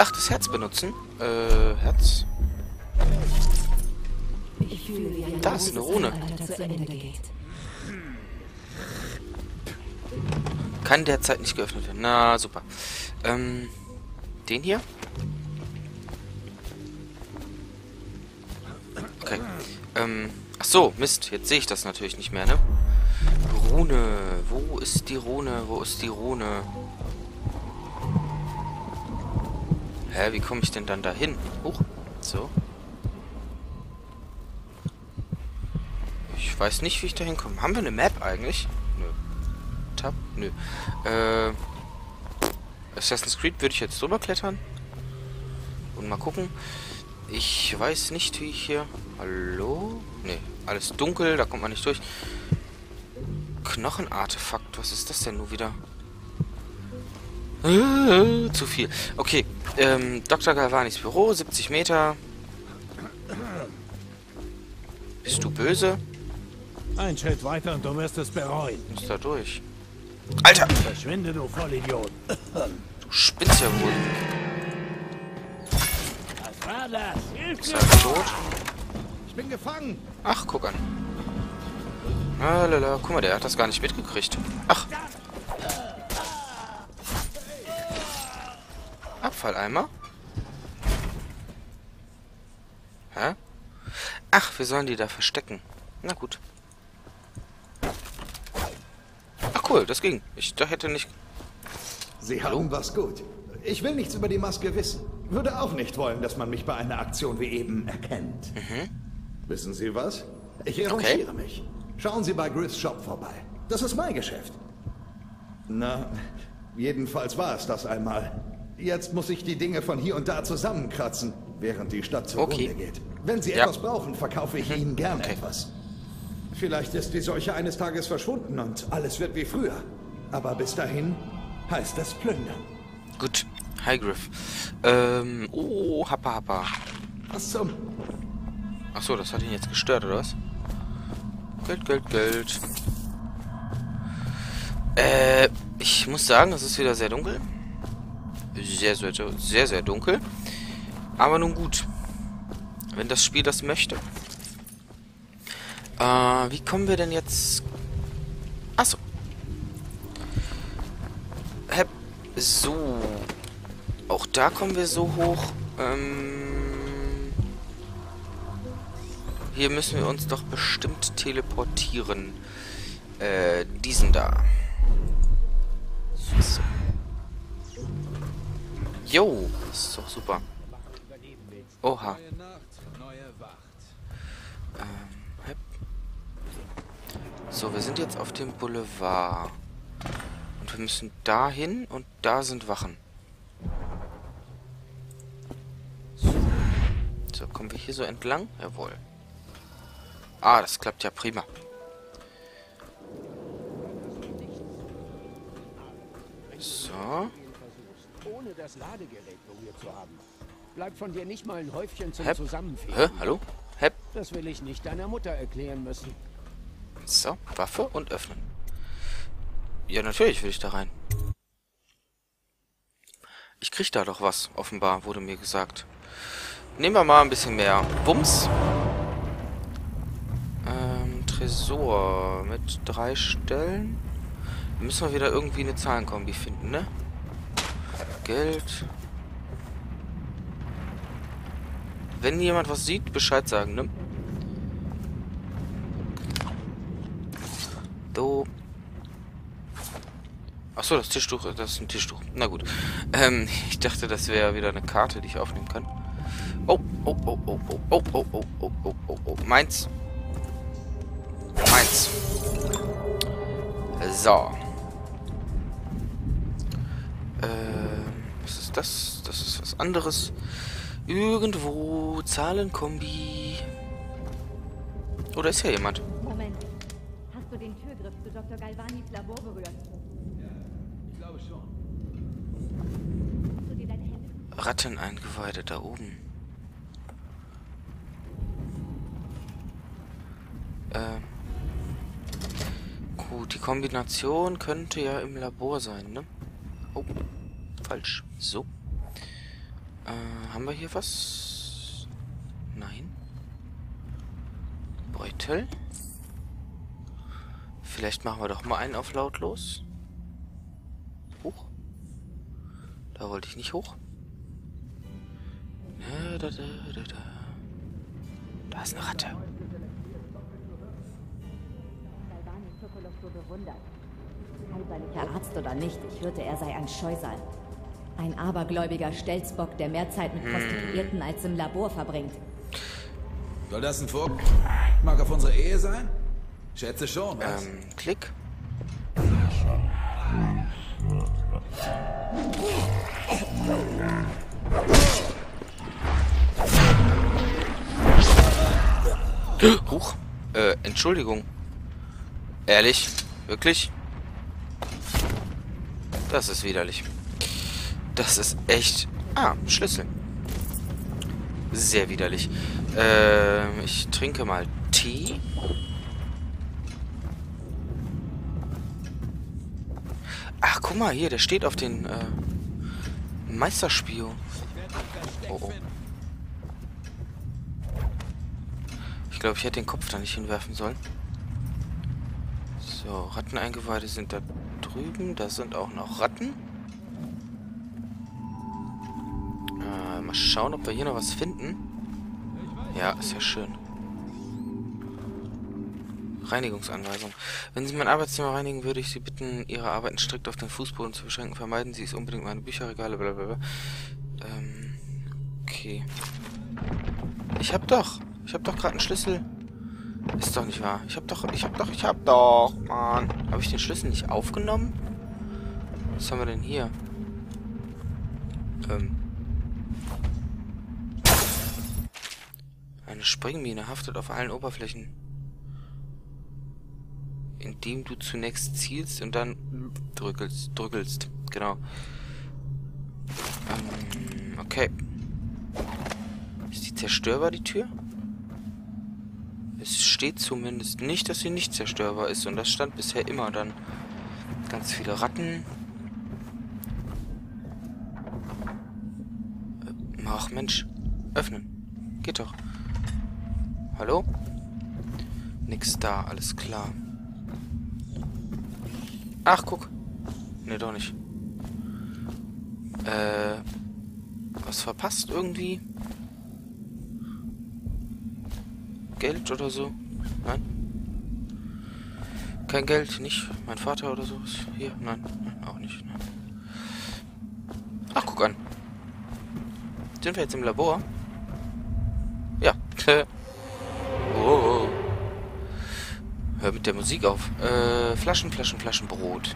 Ach, das Herz benutzen? Äh, Herz? Da ist eine Rune. Kann derzeit nicht geöffnet werden. Na, super. Ähm, den hier? Okay. Ähm, ach so, Mist. Jetzt sehe ich das natürlich nicht mehr, ne? Rune. Wo ist die Rune? Wo ist die Rune? Hä, wie komme ich denn dann dahin? Huch. So. Ich weiß nicht, wie ich da hinkomme. Haben wir eine Map eigentlich? Nö. Tab? Nö. Äh... Assassin's Creed würde ich jetzt drüber klettern. Und mal gucken. Ich weiß nicht, wie ich hier... Hallo? Ne, alles dunkel, da kommt man nicht durch. Knochenartefakt, was ist das denn nur wieder? Äh, zu viel. Okay, ähm, Dr. Galvanis Büro, 70 Meter. Bist du böse? Ein Schritt weiter und du wirst es bereuen. Ist da durch. Alter! Verschwinde, du Vollidiot. Du spinnst ja wohl. Was war das? Hilf Ist er tot? Ich bin gefangen. Ach, guck an. Ah, lala. Guck mal, der hat das gar nicht mitgekriegt. Ach. Abfalleimer? Hä? Ach, wir sollen die da verstecken. Na gut. Ach cool, das ging. Ich da hätte nicht... Sie haben was gut. Ich will nichts über die Maske wissen. Würde auch nicht wollen, dass man mich bei einer Aktion wie eben erkennt. Wissen Sie was? Ich revanchiere mich. Schauen Sie bei Griffs Shop vorbei. Das ist mein Geschäft. Na, jedenfalls war es das einmal. Jetzt muss ich die Dinge von hier und da zusammenkratzen, während die Stadt zugrunde Okay. geht. Wenn Sie Ja. etwas brauchen, verkaufe ich Ihnen gerne Okay. etwas. Vielleicht ist die Seuche eines Tages verschwunden und alles wird wie früher. Aber bis dahin heißt es plündern. Gut. Hi, Griff. Ähm, oh, Happa Happa. Was zum... Achso, das hat ihn jetzt gestört, oder was? Geld, Geld, Geld. Äh, ich muss sagen, es ist wieder sehr dunkel. Sehr, sehr, sehr, sehr dunkel. Aber nun gut. Wenn das Spiel das möchte. Äh, wie kommen wir denn jetzt... Achso. Hep, so. Auch da kommen wir so hoch. Ähm... Hier müssen wir uns doch bestimmt teleportieren. Äh, diesen da. So. Jo, das ist doch super. Oha. Ähm. So, wir sind jetzt auf dem Boulevard. Und wir müssen dahin und da sind Wachen. So, kommen wir hier so entlang? Jawohl. Ah, das klappt ja prima. So. Ohne das Ladegerät berührt zu haben. Bleibt von dir nicht mal ein Häufchen zum Hep. Zusammenfegen. Hä? Hallo? Hep. Das will ich nicht deiner Mutter erklären müssen. So, Waffe und öffnen. Ja, natürlich will ich da rein. Ich krieg da doch was, offenbar, wurde mir gesagt. Nehmen wir mal ein bisschen mehr Wumms. Ähm, Tresor mit drei Stellen. Müssen wir wieder irgendwie eine Zahlenkombi finden, ne? Geld. Wenn jemand was sieht, Bescheid sagen, ne? So. Achso, das Tischtuch, das ist ein Tischtuch. Na gut. Ähm, ich dachte, das wäre wieder eine Karte, die ich aufnehmen kann. Oh, oh, oh, oh, oh, oh, oh, oh, oh, oh, oh, oh. Meins. Meins. So. Ähm, was ist das? Das ist was anderes. Irgendwo Zahlenkombi. Oh, da ist ja jemand. Moment. Hast du den Türgriff zu Dr. Galvanis Labor berührt? Ich glaube schon. Hast du dir deine Hände... Ratteneingeweide da oben. Ähm. Gut, die Kombination könnte ja im Labor sein, ne? Oh, falsch. So. Äh, haben wir hier was? Nein. Beutel. Vielleicht machen wir doch mal einen auf lautlos. Hoch. Da wollte ich nicht hoch. Da, da, da, da, ist eine Ratte. Arzt oder nicht, ich hörte, er sei ein Scheusal. Ein abergläubiger Stelzbock, der mehr Zeit mit Prostituierten als im Labor verbringt. Soll das ein Vogel? Mag auf unsere Ehe sein? Schätze schon, was? Ähm, Klick. Huch. Äh, Entschuldigung. Ehrlich? Wirklich? Das ist widerlich. Das ist echt... Ah, Schlüssel. Sehr widerlich. Ähm, ich trinke mal Tee. Ach, guck mal, hier, der steht auf den äh, Meisterspio. Oh, oh. Ich glaube, ich hätte den Kopf da nicht hinwerfen sollen. So, Ratteneingeweide sind da drüben. Da sind auch noch Ratten. Mal schauen, ob wir hier noch was finden. Ja, ist ja schön. Reinigungsanweisung. Wenn Sie mein Arbeitszimmer reinigen, würde ich Sie bitten, Ihre Arbeiten strikt auf den Fußboden zu beschränken. Vermeiden Sie es unbedingt meine Bücherregale, blablabla. Ähm, okay. Ich hab doch. Ich hab doch gerade einen Schlüssel. Ist doch nicht wahr. Ich hab doch, ich hab doch, ich hab doch, Mann. Habe ich den Schlüssel nicht aufgenommen? Was haben wir denn hier? Ähm. Eine Springmine haftet auf allen Oberflächen. Indem du zunächst zielst und dann drückelst. drückelst. Genau. Ähm, okay. Ist die zerstörbar, die Tür? Es steht zumindest nicht, dass sie nicht zerstörbar ist. Und das stand bisher immer dann. Ganz viele Ratten. Äh, Ach Mensch. Öffnen. Geht doch. Hallo? Nix da, alles klar. Ach, guck. Ne, doch nicht. Äh. Was verpasst irgendwie? Geld oder so? Nein? Kein Geld, nicht? Mein Vater oder so? Ist hier? Nein, nein auch nicht. Nein. Ach, guck an. Sind wir jetzt im Labor? Ja. Hör mit der Musik auf. Äh, Flaschen, Flaschen, Flaschen, Brot.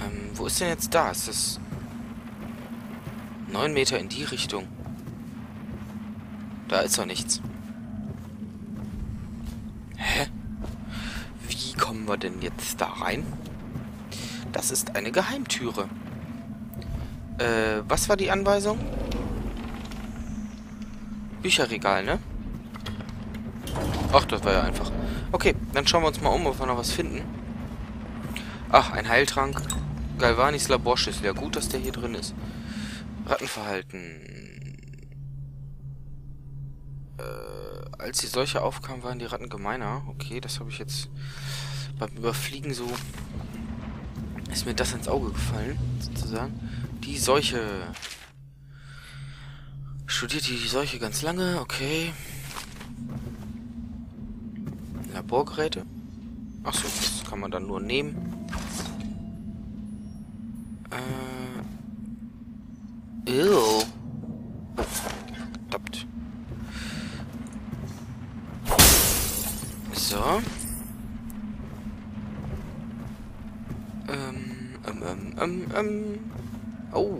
Ähm, wo ist denn jetzt da? Ist das... Neun Meter in die Richtung. Da ist doch nichts. Hä? Wie kommen wir denn jetzt da rein? Das ist eine Geheimtüre. Äh, was war die Anweisung? Bücherregal, ne? Ach, das war ja einfach. Okay, dann schauen wir uns mal um, ob wir noch was finden. Ach, ein Heiltrank. Galvanis Laborschlüssel. Ja, gut, dass der hier drin ist. Rattenverhalten. Äh, als die Seuche aufkam, waren die Ratten gemeiner. Okay, das habe ich jetzt beim Überfliegen so... Ist mir das ins Auge gefallen, sozusagen. Die Seuche. Studiert die Seuche ganz lange, okay. Laborgeräte. Achso, das kann man dann nur nehmen. Äh. Ew. Verdammt. So. Ähm, ähm, ähm, ähm, ähm. Oh.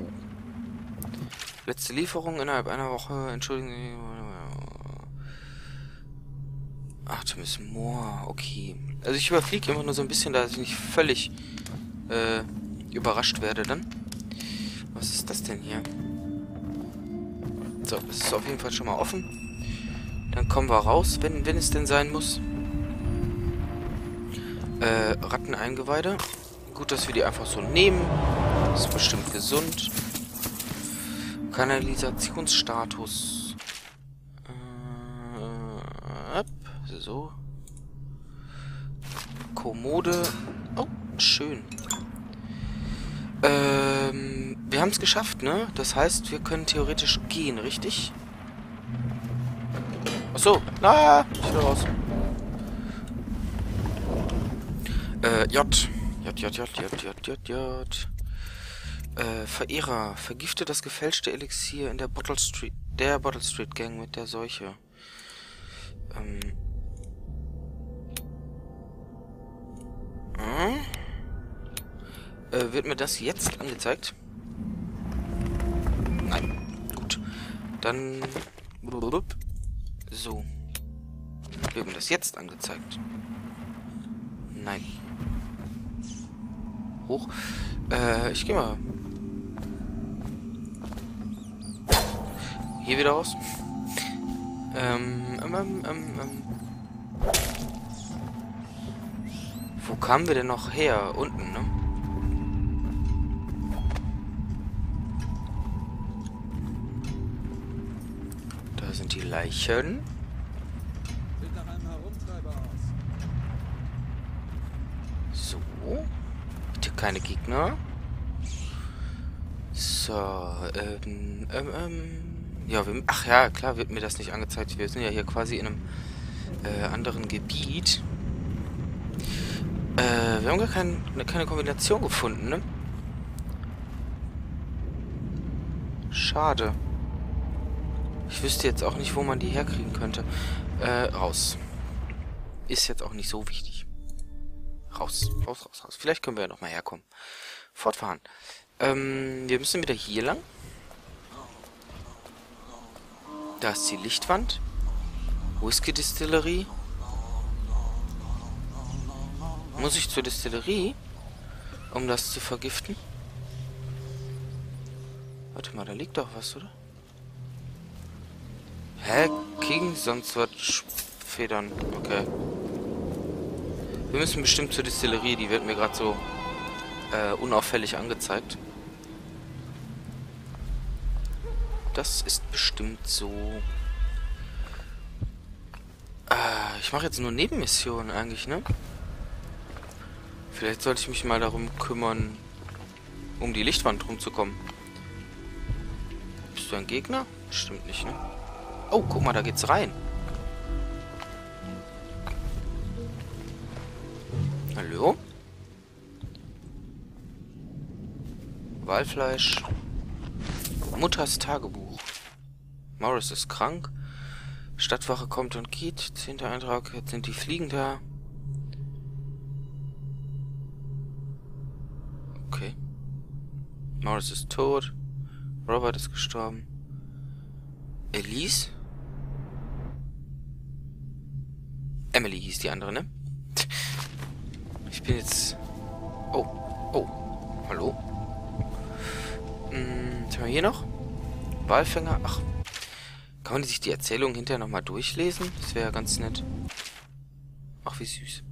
Letzte Lieferung innerhalb einer Woche. Entschuldigen Sie. Artemis Moor, okay. Also ich überfliege immer nur so ein bisschen, dass ich nicht völlig äh, überrascht werde dann. Was ist das denn hier? So, das ist auf jeden Fall schon mal offen. Dann kommen wir raus, wenn, wenn es denn sein muss. Äh, Ratteneingeweide. Gut, dass wir die einfach so nehmen. Ist bestimmt gesund. Kanalisationsstatus. Äh, so. Kommode. Oh, schön. Ähm, wir haben es geschafft, ne? Das heißt, wir können theoretisch gehen, richtig? Achso. Ah, ich will raus. Äh, J. J, J, J, J, J, J, J. Äh, Verehrer. Vergifte das gefälschte Elixier in der Bottle Street, der Bottle Street Gang mit der Seuche. Ähm. Hm? Äh, wird mir das jetzt angezeigt? Nein. Gut. Dann... So. Wird mir das jetzt angezeigt? Nein. Hoch. Äh, ich geh mal. Hier wieder raus. Ähm, ähm, ähm, ähm, kamen wir denn noch her? Unten, ne? Da sind die Leichen. So. Bitte keine Gegner. So, ähm, ähm, ähm. Ja, wir, ach ja, klar wird mir das nicht angezeigt. Wir sind ja hier quasi in einem äh, anderen Gebiet. Äh, wir haben gar kein, keine Kombination gefunden, ne? Schade. Ich wüsste jetzt auch nicht, wo man die herkriegen könnte. Äh, raus. Ist jetzt auch nicht so wichtig. Raus, raus, raus, raus. Vielleicht können wir ja nochmal herkommen. Fortfahren. Ähm, wir müssen wieder hier lang. Da ist die Lichtwand. Whisky Distillerie. Muss ich zur Distillerie? Um das zu vergiften? Warte mal, da liegt doch was, oder? Hä? King, sonst wird Federn. Okay. Wir müssen bestimmt zur Distillerie. Die wird mir gerade so äh, unauffällig angezeigt. Das ist bestimmt so. Äh, ich mache jetzt nur Nebenmissionen eigentlich, ne? Vielleicht sollte ich mich mal darum kümmern, um die Lichtwand rumzukommen. Bist du ein Gegner? Stimmt nicht, ne? Oh, guck mal, da geht's rein. Hallo? Walfleisch. Mutters Tagebuch. Morris ist krank. Stadtwache kommt und geht. Zehnter Eintrag. Jetzt sind die Fliegen da. Morris ist tot. Robert ist gestorben. Elise? Emily hieß die andere, ne? Ich bin jetzt... Oh. Oh. Hallo? Hm, was haben wir hier noch? Walfänger. Ach. Kann man sich die Erzählung hinterher nochmal durchlesen? Das wäre ja ganz nett. Ach, wie süß.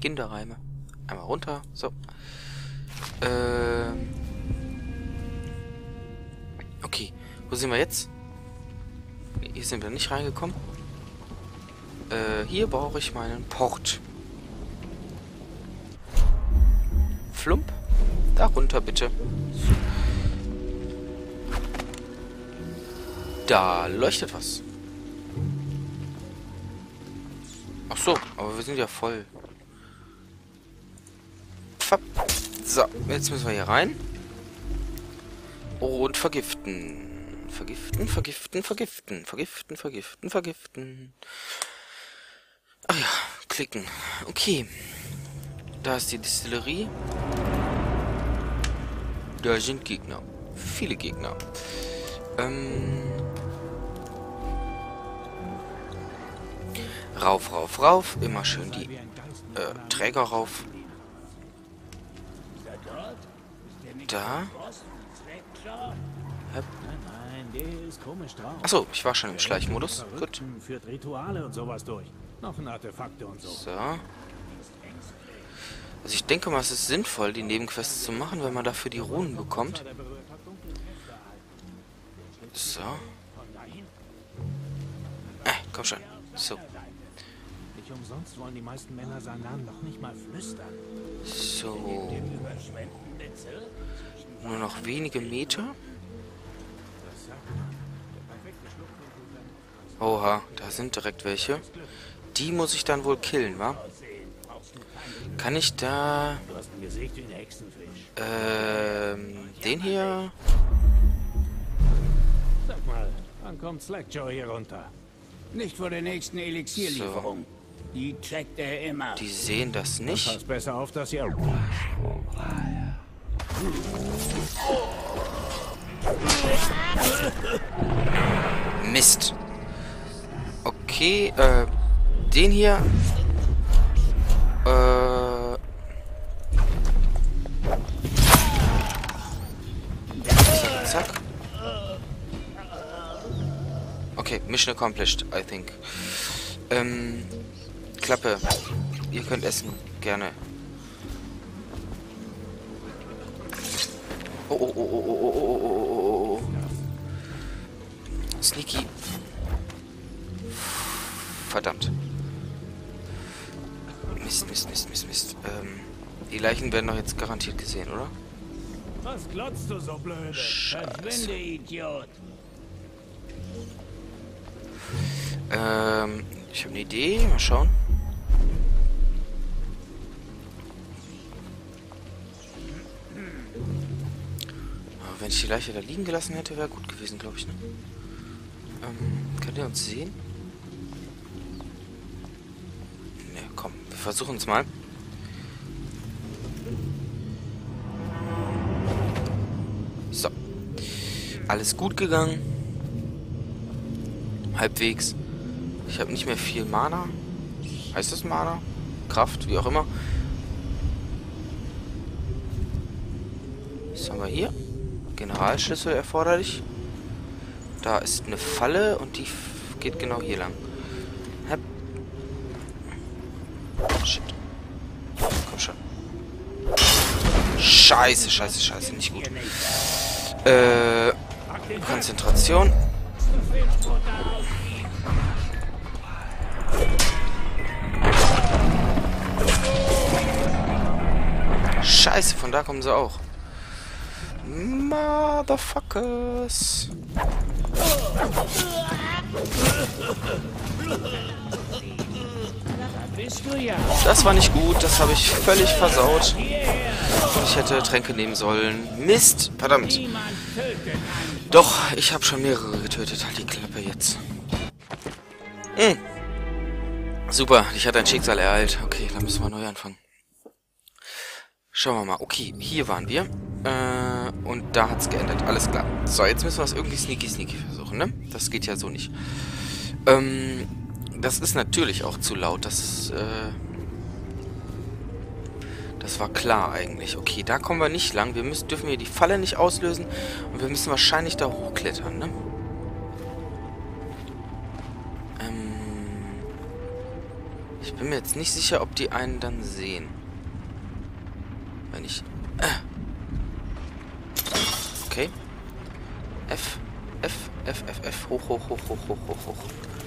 Kinderreime. Einmal runter. So. Ähm. Okay. Wo sind wir jetzt? Hier sind wir nicht reingekommen. Äh, hier brauche ich meinen Port. Flump. Da runter, bitte. Da leuchtet was. Ach so, aber wir sind ja voll. Pfapp. So, jetzt müssen wir hier rein. Und vergiften. Vergiften, vergiften, vergiften, vergiften, vergiften, vergiften. Ach ja, klicken. Okay. Da ist die Distillerie. Da sind Gegner. Viele Gegner. Ähm. Rauf, rauf, rauf. Immer schön die äh, Träger rauf da. Achso, ich war schon im Schleichmodus. Gut. So. Also ich denke mal, es ist sinnvoll, die Nebenquests zu machen, wenn man dafür die Runen bekommt. So. Äh, komm schon. So. So. Nur noch wenige Meter. Oha, da sind direkt welche. Die muss ich dann wohl killen, wa? Kann ich da... Du hast ein Gesicht wie ein Hexenfisch. Ähm, den hier... Sag mal, wann kommt Slackjaw hier runter? Nicht vor der nächsten Elixierlieferung. Die checkt er immer. Die sehen das nicht. Pass besser auf, dass ihr... Mist. Okay, äh, den hier. Äh. Zack. Okay, Mission accomplished, I think. Ähm, Klappe. Ihr könnt essen, gerne. Oh, oh, oh, oh, oh, oh, oh, oh, oh, oh. Sneaky. Verdammt. Mist, Mist, Mist, Mist, Mist. Ähm, die Leichen werden doch jetzt garantiert gesehen, oder? Was glotzt du so blöde? Verschwinde, Idiot. Ähm, ich habe eine Idee. Mal schauen. Wenn ich die Leiche da liegen gelassen hätte, wäre gut gewesen, glaube ich. Ne? Ähm, könnt ihr uns sehen? Ne, komm, wir versuchen es mal. So. Alles gut gegangen. Halbwegs. Ich habe nicht mehr viel Mana. Heißt das Mana? Kraft, wie auch immer. Was haben wir hier? Generalschlüssel erforderlich. Da ist eine Falle und die geht genau hier lang. Hep. Shit. Komm schon. Scheiße, scheiße, scheiße, nicht gut. Äh, Konzentration. Scheiße, von da kommen sie auch. Motherfuckers. Das war nicht gut, das habe ich völlig versaut. Ich hätte Tränke nehmen sollen. Mist, verdammt. Doch, ich habe schon mehrere getötet. Halt die Klappe jetzt. Hm. Super, ich hatte ein Schicksal ereilt. Okay, dann müssen wir neu anfangen. Schauen wir mal. Okay, hier waren wir. Äh, und da hat's geändert. Alles klar. So, jetzt müssen wir es irgendwie sneaky sneaky versuchen, ne? Das geht ja so nicht. Ähm, das ist natürlich auch zu laut. Das, äh... Das war klar eigentlich. Okay, da kommen wir nicht lang. Wir müssen, dürfen hier die Falle nicht auslösen. Und wir müssen wahrscheinlich da hochklettern, ne? Ähm... Ich bin mir jetzt nicht sicher, ob die einen dann sehen. Wenn ich... Äh. Okay. F, F, F, F, F. Hoch, hoch, hoch, hoch, hoch, hoch, hoch.